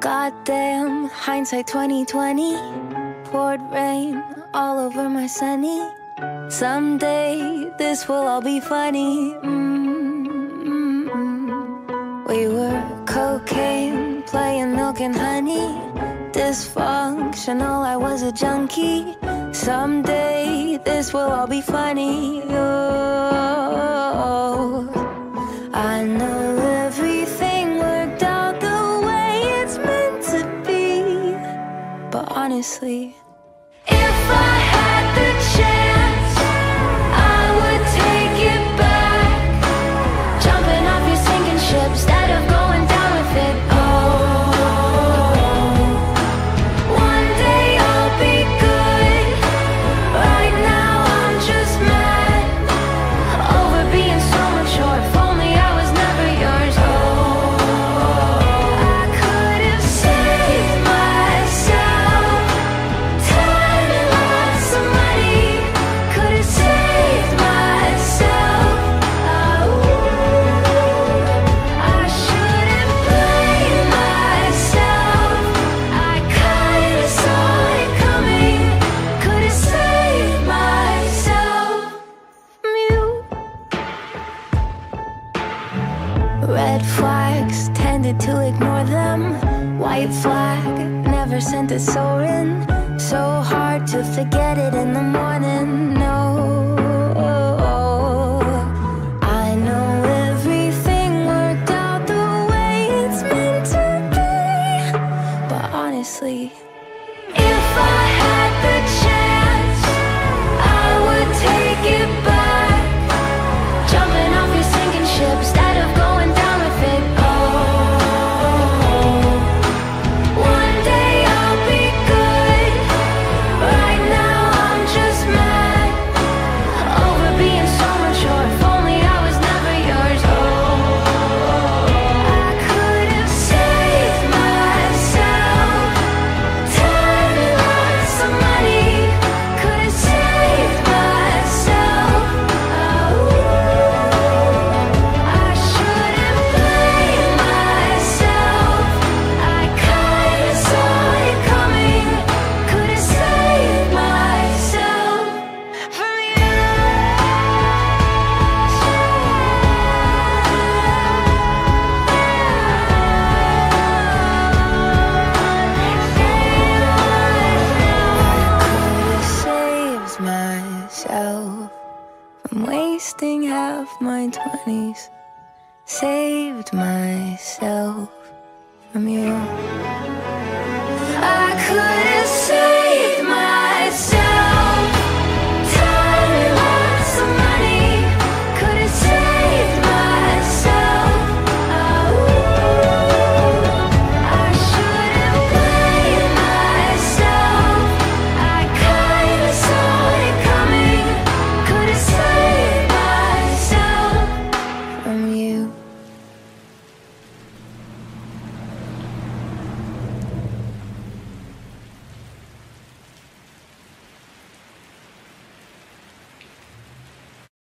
Goddamn, hindsight 2020 Poured rain all over my sunny. Someday this will all be funny. Mm. We were cocaine, playing milk and honey. Dysfunctional, I was a junkie. Someday this will all be funny. Oh, I know honestly, Red flags tended to ignore them. White flag never sent it soaring. So hard to forget it in the morning. No. honestly wasting half my twenties. Saved myself from you. I could.